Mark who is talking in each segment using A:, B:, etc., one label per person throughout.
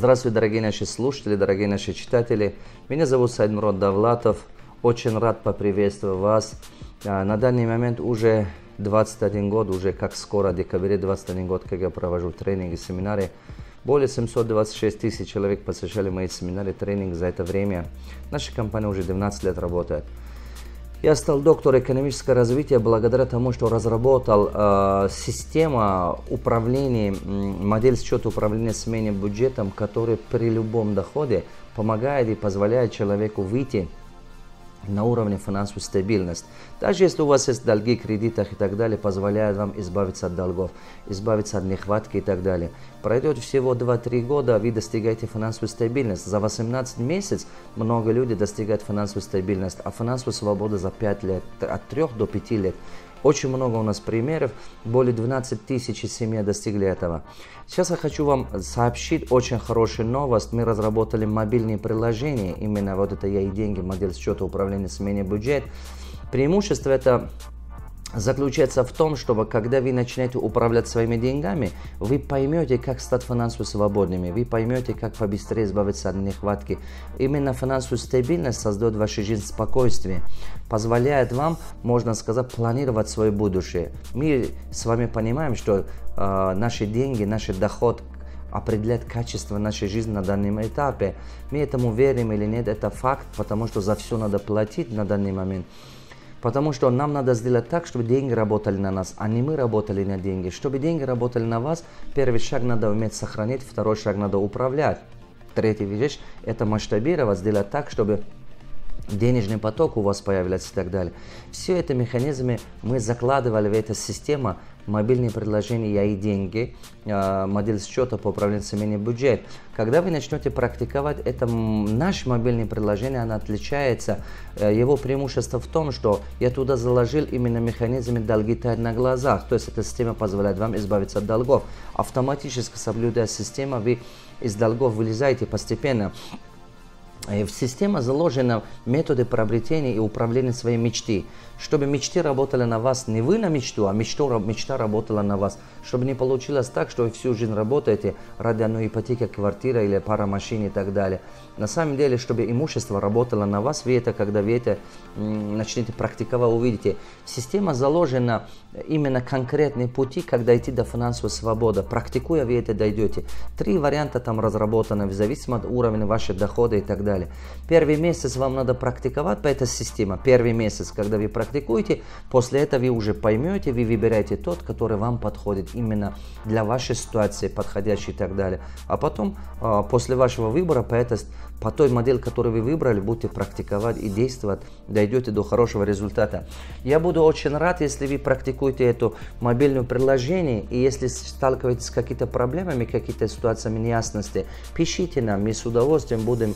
A: Здравствуйте, дорогие наши слушатели, дорогие наши читатели. Меня зовут Сайдмурод Давлатов. Очень рад поприветствовать вас. А, на данный момент уже 21 год, уже как скоро, в декабре 21 год, как я провожу тренинги, семинары. Более 726 тысяч человек посещали мои семинары, тренинги за это время. Наша компания уже 12 лет работает. Я стал доктором экономического развития благодаря тому, что разработал э, систему управления, модель счета управления сменой бюджетом, которая при любом доходе помогает и позволяет человеку выйти на уровне финансовой стабильности. Даже если у вас есть долги, кредитах и так далее, позволяет вам избавиться от долгов, избавиться от нехватки и так далее. Пройдет всего 2-3 года, вы достигаете финансовую стабильность. За 18 месяцев много людей достигают финансовую стабильность, а финансовую свободу за 5 лет, от 3 до 5 лет. Очень много у нас примеров, более 12 тысяч семей достигли этого. Сейчас я хочу вам сообщить очень хорошую новость. Мы разработали мобильные приложения, именно вот это «Я и деньги», модель счета управления смене бюджет. Преимущество это заключается в том, чтобы когда вы начинаете управлять своими деньгами, вы поймете, как стать финансово свободными, вы поймете, как побыстрее избавиться от нехватки. Именно финансовую стабильность создает в вашей жизни спокойствие, позволяет вам, можно сказать, планировать свое будущее. Мы с вами понимаем, что э, наши деньги, наш доход определяет качество нашей жизни на данном этапе. Мы этому верим или нет, это факт, потому что за все надо платить на данный момент. Потому что нам надо сделать так, чтобы деньги работали на нас, а не мы работали на деньги. Чтобы деньги работали на вас, первый шаг надо уметь сохранить, второй шаг надо управлять. Третья вещь – это масштабировать, сделать так, чтобы денежный поток у вас появляется и так далее. Все это механизмы мы закладывали в эту систему, мобильные предложения «Я и деньги», а, модель счета по управлению семейным бюджет. Когда вы начнете практиковать это, наше мобильное приложение, оно отличается. Э, его преимущество в том, что я туда заложил именно механизмы долги тают на глазах. То есть эта система позволяет вам избавиться от долгов. Автоматически соблюдая систему, вы из долгов вылезаете постепенно. Э, в системе заложены методы приобретения и управления своей мечты. Чтобы мечты работали на вас не вы на мечту, а мечту, мечта работала на вас. Чтобы не получилось так, что вы всю жизнь работаете ради одной ипотеки, квартиры или пара машин и так далее. На самом деле, чтобы имущество работало на вас, вы это, когда вы это начнете практиковать, увидите. Система заложена именно конкретные пути, как дойти до финансовой свободы. Практикуя, вы это дойдете. Три варианта там разработаны в зависимости от уровня ваших доходов и так далее. Первый месяц вам надо практиковать по этой системе. Первый месяц, когда вы практикуете, после этого вы уже поймете, вы выбираете тот, который вам подходит именно для вашей ситуации, подходящий и так далее. А потом, а, после вашего выбора, по, этой, по той модели, которую вы выбрали, будете практиковать и действовать, дойдете до хорошего результата. Я буду очень рад, если вы практикуете это мобильное приложение, и если сталкиваетесь с какими-то проблемами, какими-то ситуациями неясности, пишите нам, мы с удовольствием будем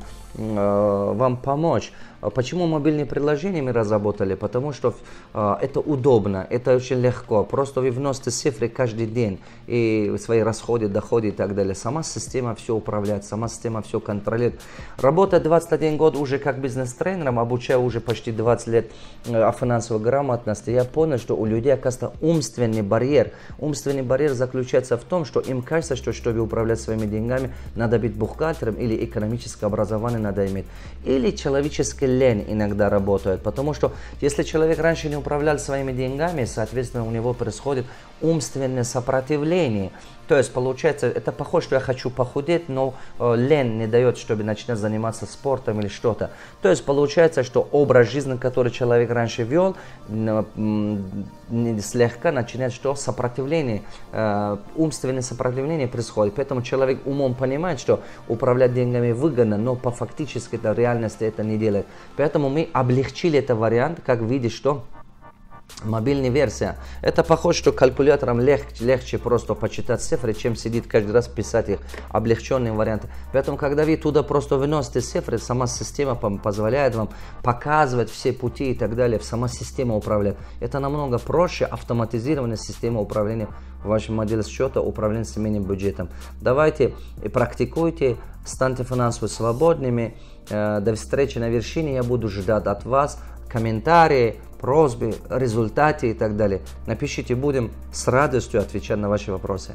A: вам помочь. А почему мобильные приложения мы разработали? Потому что э, это удобно, это очень легко. Просто вы вносите цифры каждый день и свои расходы, доходы и так далее. Сама система все управляет, сама система все контролирует. Работая 21 год уже как бизнес-тренером, обучая уже почти 20 лет э, о финансовой грамотности, я понял, что у людей, оказывается, умственный барьер. Умственный барьер заключается в том, что им кажется, что чтобы управлять своими деньгами, надо быть бухгалтером или экономическое образование надо иметь. Или человеческий лень иногда работает, потому что если человек раньше не управлял своими деньгами, соответственно, у него происходит умственное сопротивление. То есть, получается, это похоже, что я хочу похудеть, но э, лень не дает, чтобы начинать заниматься спортом или что-то. То есть, получается, что образ жизни, который человек раньше вел, э, слегка начинает что? Сопротивление, э, умственное сопротивление происходит. Поэтому человек умом понимает, что управлять деньгами выгодно, но по фактически это реальности это не делает. Поэтому мы облегчили этот вариант, как видишь, что мобильная версия. Это похоже, что калькулятором легче, легче просто почитать цифры, чем сидит каждый раз писать их облегченные варианты. Поэтому, когда вы туда просто выносите цифры, сама система позволяет вам показывать все пути и так далее, сама система управляет. Это намного проще автоматизированная система управления вашим модель счета, управления семейным бюджетом. Давайте и практикуйте, станьте финансово свободными. Э, до встречи на вершине. Я буду ждать от вас комментарии, просьбы, результаты и так далее. Напишите, будем с радостью отвечать на ваши вопросы.